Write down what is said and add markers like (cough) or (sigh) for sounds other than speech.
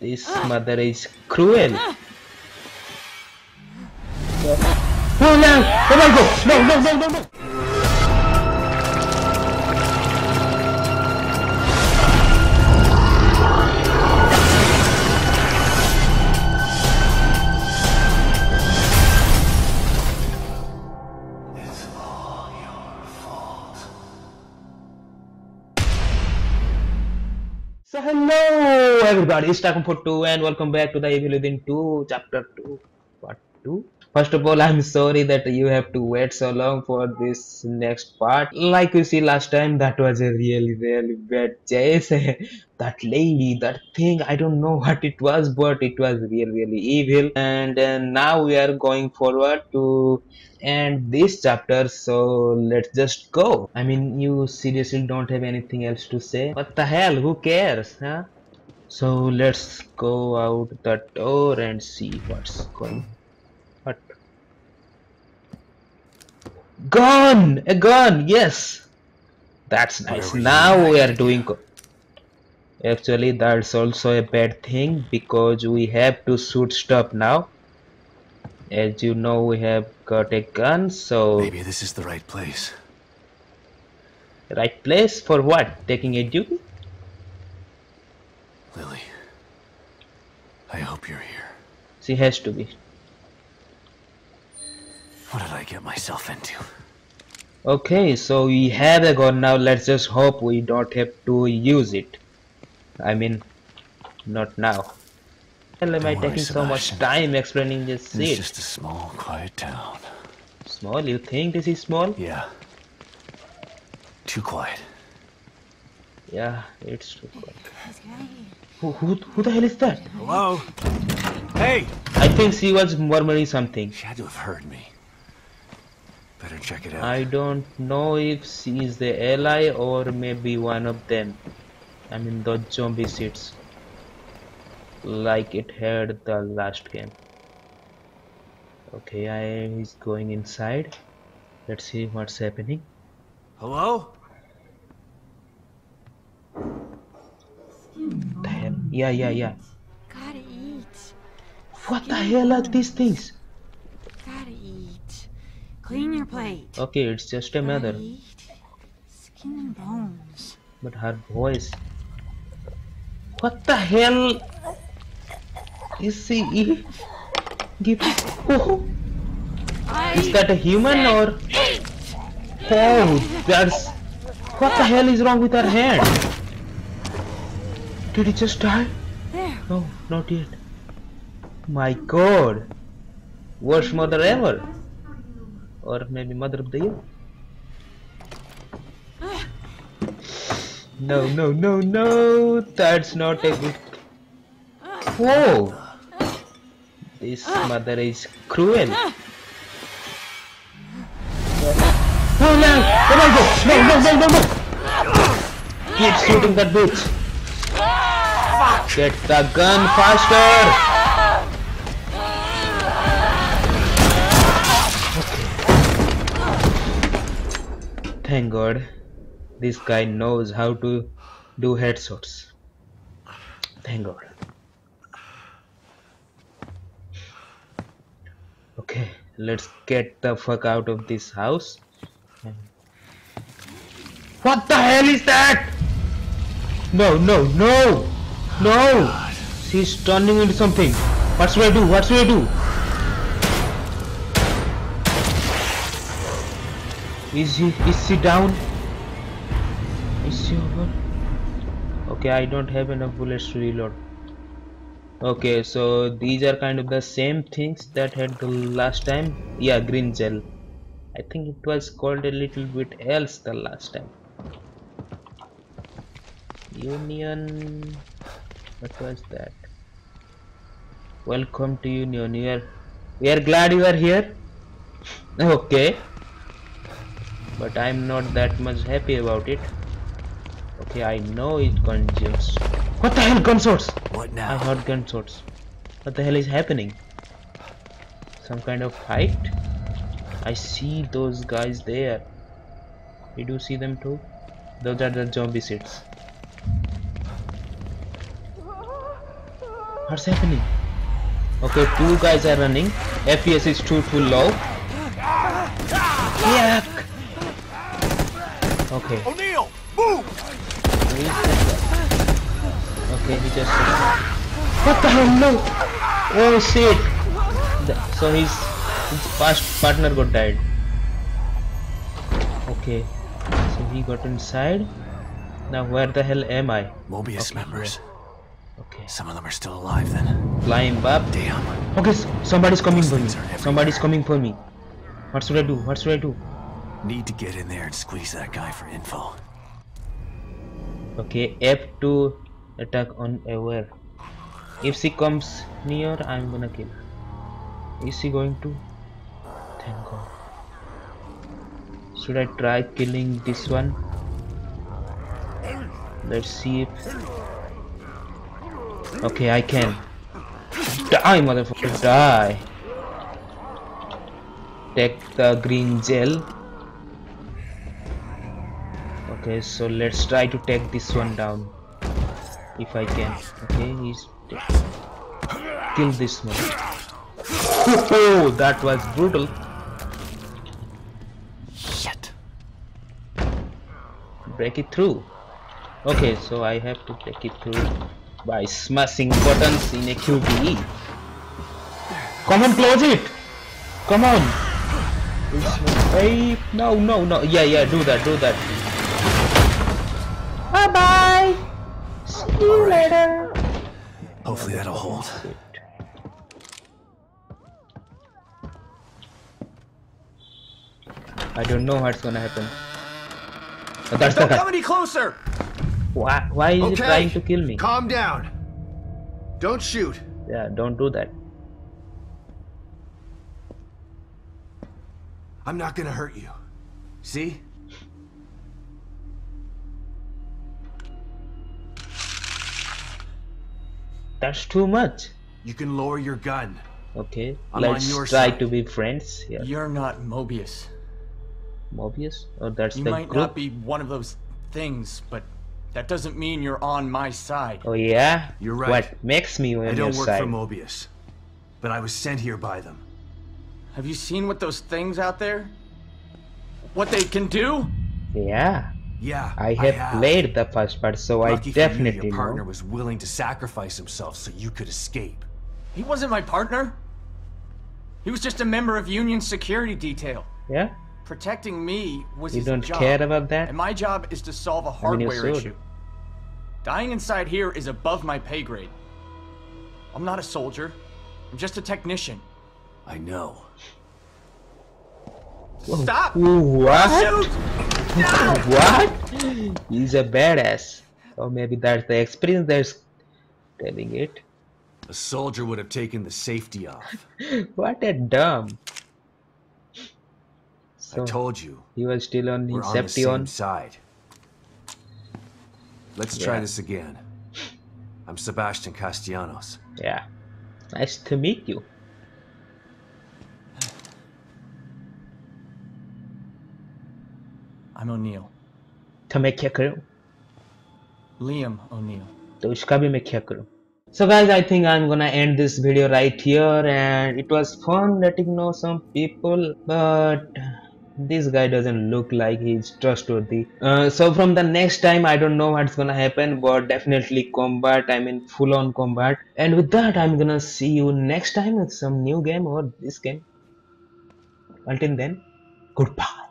This mother is cruel. Oh no! Oh my god! No, no, no, no, no! Everybody, it's Takum for 2 and welcome back to the Evil Within 2 chapter 2 part 2. First of all, I'm sorry that you have to wait so long for this next part. Like you see last time, that was a really really bad chase. (laughs) that lady, that thing, I don't know what it was, but it was really really evil. And uh, now we are going forward to end this chapter so let's just go i mean you seriously don't have anything else to say what the hell who cares huh so let's go out the door and see what's going what gun! A gun yes. That's nice. Now we are doing actually that's also a bad thing because we have to shoot stuff now. As you know we have got a gun so Maybe this is the right place. right place for what? Taking a duty Lily. I hope you're here. she has to be What did I get myself into? okay so we have a gun now let's just hope we don't have to use it i mean not now Hell am I Don't taking so much time explaining this It's shit? just a small, quiet town. Small, you think this is small? Yeah. Too quiet. Yeah, it's too quiet. Who, who, who the hell is that? Hello? Hey! I think she was murmuring something. She had to have heard me. Better check it out. I don't know if she is the ally or maybe one of them. I mean the zombie seats. Like it had the last game. Okay, I is going inside. Let's see what's happening. Hello? The hell? Yeah, yeah, yeah. Gotta eat. What the hell are these things? Gotta eat. Clean your plate. Okay, it's just a eat. Skin and bones. but her voice. What the hell? Is she? Give. Oh, is that a human or? Oh, that's. What the hell is wrong with her hand? Did he just die? There. No, not yet. My god. Worst mother ever. Or maybe mother of the year. No, no, no, no. That's not a good. Whoa. This mother is cruel. Oh no! Oh my god! No, no, no, no, no! Keep shooting that bitch! Get the gun faster! Thank God, this guy knows how to do headshots. Thank God. Okay, let's get the fuck out of this house. What the hell is that? No, no, no! No! She's turning into something. What should I do? What should I do? Is he is she down? Is she over? Okay, I don't have enough bullets to reload. Okay, so these are kind of the same things that had the last time. Yeah, green gel. I think it was called a little bit else the last time. Union. What was that? Welcome to Union. We are, we are glad you are here. (laughs) Okay. But I'm not that much happy about it. Okay, I know it consumes. What the hell, gunshots? What now? I heard gunshots. What the hell is happening? Some kind of fight? I see those guys there. Did you see them too? Those are the zombie seats. What's happening? Okay, two guys are running. FPS is too too low. Yuck. Okay. O'Neill, move! Where is that guy? Okay, he just. What the hell? No! Oh shit! So his his past partner got died. Okay, so he got inside. Now where the hell am I? Mobius Okay, members. Okay, Some of them are still alive then. climb up. Damn. Okay, somebody's coming Those for me. things are everywhere. Somebody's coming for me. What should I do? What should I do? Need to get in there and squeeze that guy for info. Okay, F to attack on aware. If she comes near, I'm gonna kill her. Is she going to? Thank God. Should I try killing this one? Let's see if. Okay, I can. Die, motherfucker, die. Take the green gel. Okay, so let's try to take this one down. If I can. Okay, he's. Kill this one. Oh, that was brutal. Shit. Break it through. Okay, so I have to break it through by smashing buttons in a QTE. Come on, close it! Come on! It's hey, no, no, no. Yeah, yeah, do that, do that. Bye bye! See you later! Hopefully that'll hold. I don't know what's gonna happen. But that's Don't guy. come any closer! Why, why is he trying to kill me? Calm down. Don't shoot. Yeah, don't do that. I'm not gonna hurt you. See? That's too much. You can lower your gun. Okay, I'm let's your try side. to be friends here. You're not Mobius. Mobius? Or that's You the might group? not be one of those things, but that doesn't mean you're on my side. Oh yeah? You're right. What makes me on your side? I don't work side? for Mobius. But I was sent here by them. Have you seen what those things out there? What they can do? yeah, Yeah, I have, played the first part, so Lucky I for you, definitely your partner know. was willing to sacrifice himself so you could escape. He wasn't my partner. He was just a member of Union security detail. Yeah? Protecting me was You his don't job. care about that? And my job is to solve a mean, you hardware should. issue. Dying inside here is above my pay grade. I'm not a soldier. I'm just a technician. I know. Stop! What? Shoot! (laughs) What? He's a badass. Or maybe that's the experience that's telling it. A soldier would have taken the safety off. (laughs) What a dumb. So I told you, he was still on we're on the same Inception. side. Let's try Yeah. this again. I'm Sebastian Castellanos. Yeah. Nice to meet you. I'm O'Neill. तो मैं क्या करूं Liam O'Neill. तो उसका भी मैं क्या करूं so guys i think i'm gonna end this video right here and it was fun letting know some people but this guy doesn't look like he's trustworthy. Uh, so from the next time i don't know what's gonna happen but definitely combat i mean full on combat. And with that i'm gonna see you next time with some new game or this game. Until then goodbye